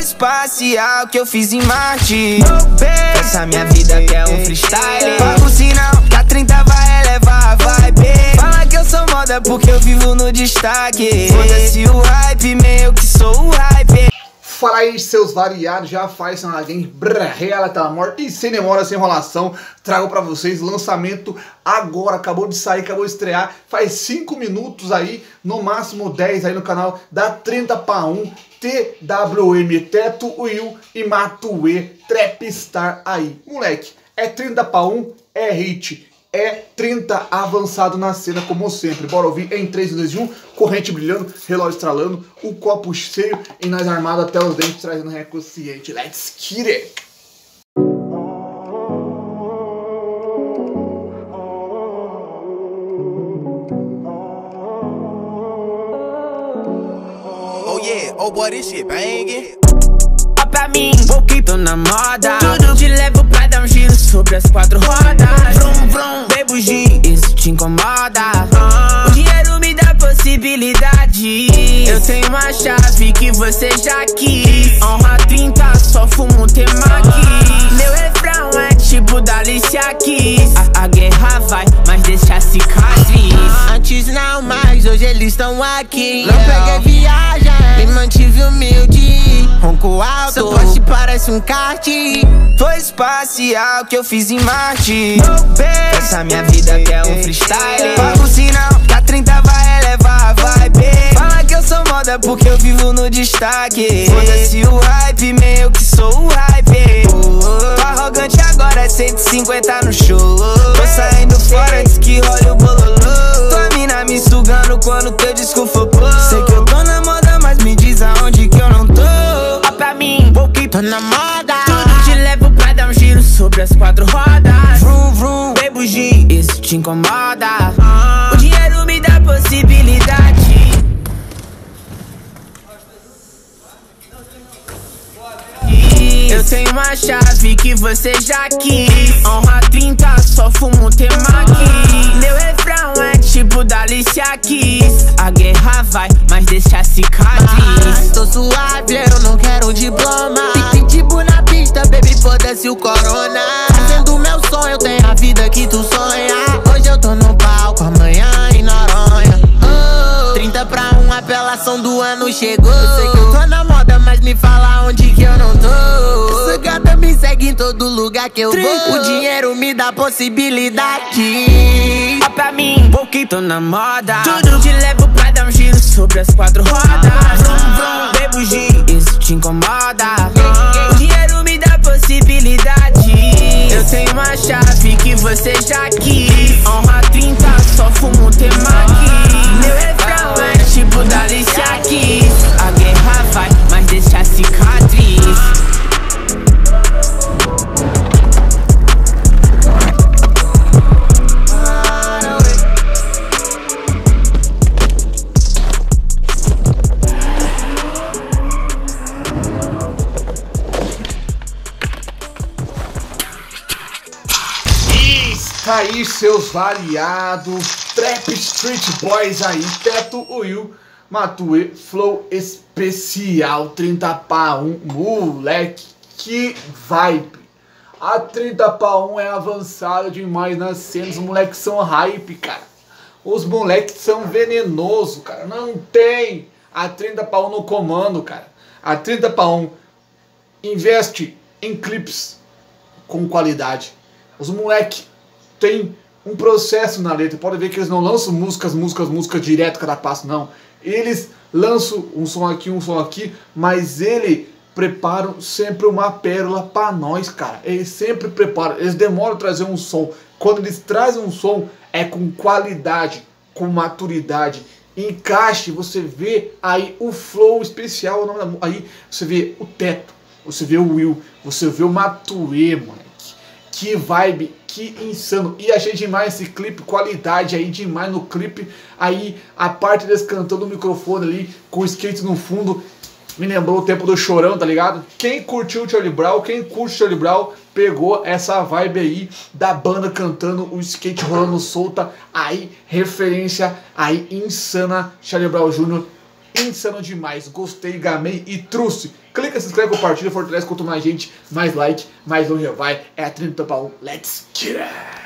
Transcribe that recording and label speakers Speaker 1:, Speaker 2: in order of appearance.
Speaker 1: Espacial que eu fiz em Marte. Essa minha vida que é um freestyle. Paga o sinal, que a 30 vai elevar a vibe. Fala que eu sou moda porque eu vivo no destaque. Foda-se o hype, meio que sou o hype.
Speaker 2: Fala aí, seus variados, já faz na game, reala tá morta e sem demora, sem enrolação, trago pra vocês lançamento agora, acabou de sair, acabou de estrear, faz 5 minutos aí, no máximo 10 aí no canal da 30 para 1, TWM, Teto Will e Matue, Trapstar aí. Moleque, é 30 para 1, é hit, é 30 avançado na cena, como sempre. Bora ouvir em 3, 2 1, corrente brilhando, relógio estralando, o copo cheio e nós armados até os dentes trazendo reconsciente. Let's get it!
Speaker 1: Oh yeah, oh boy, this shit banging. Pra mim, pouquinho tô na moda. Tudo te levo pra dar um giro sobre as quatro rodas. Vrum, vrum, bebo gin, isso te incomoda. O dinheiro me dá possibilidade. Eu tenho uma chave que você já quis. Honra
Speaker 3: estão aqui. Não peguei viagem, me mantive humilde. Ronco alto, seu poste parece um kart.
Speaker 1: Foi espacial que eu fiz em Marte. Essa minha vida que é um freestyle. Paga o sinal, que a 30 vai elevar a vibe. Fala que eu sou moda porque eu vivo no destaque. Foda-se o hype, meio que sou o hype. Tô arrogante agora, é 150 no show. Tô saindo quando teu disco pô. Sei que eu tô na moda, mas me diz aonde que eu não tô. Ó pra mim, pouquinho
Speaker 3: Tô na moda.
Speaker 1: tudo te levo pra dar um giro sobre as quatro rodas. Vrum, vrum, bebo gin, isso te incomoda. O dinheiro me dá possibilidade. Eu tenho uma chave que você já quis. Honra 30, só fumo temaki. Meu refrão é
Speaker 3: o corona. Fazendo meu sonho, eu tenho a vida que tu sonha. Hoje eu tô no palco, amanhã em Noronha. Oh, 30 pra 1, apelação do ano chegou. Eu sei que eu tô na moda, mas me fala onde que eu não tô. Essa gata me segue em todo lugar que eu vou. O dinheiro me dá possibilidade.
Speaker 1: Ó pra mim, pouquinho tô na moda. Tudo te levo pra dar um giro sobre as quatro rodas. Vrum, vrum, bebo gin, isso te incomoda. Você
Speaker 2: Tá aí, seus variados, Trap Street Boys aí, Teto Will, Matue, Flow Especial 30 para 1, moleque, que vibe. A 30 para 1 é avançada demais nas cenas, os moleques são hype, cara. Os moleques são venenosos, cara. Não tem a 30 para 1 no comando, cara. A 30 para 1 investe em clipes com qualidade. Os moleque tem um processo na letra. Pode ver que eles não lançam músicas, músicas, músicas direto cada passo, não. Eles lançam um som aqui, um som aqui, mas ele preparam sempre uma pérola para nós, cara. Eles sempre preparam, eles demoram a trazer um som. Quando eles trazem um som, é com qualidade, com maturidade. Encaixe, você vê aí o flow especial, aí você vê o teto, você vê o Will, você vê o Matue, moleque. Que vibe, que insano. E achei demais esse clipe, qualidade aí demais no clipe. Aí a parte deles cantando no microfone ali, com o skate no fundo. Me lembrou o tempo do chorão, tá ligado? Quem curtiu o Charlie Brown, quem curte o Charlie Brown, pegou essa vibe aí da banda cantando o skate rolando solta. Aí, referência aí insana, Charlie Brown Jr. insano demais. Gostei, gamei e trouxe. Clica, se inscreve, compartilha, fortalece. Quanto mais gente, mais like, mais longe vai. É a 30 para 1. Let's get it!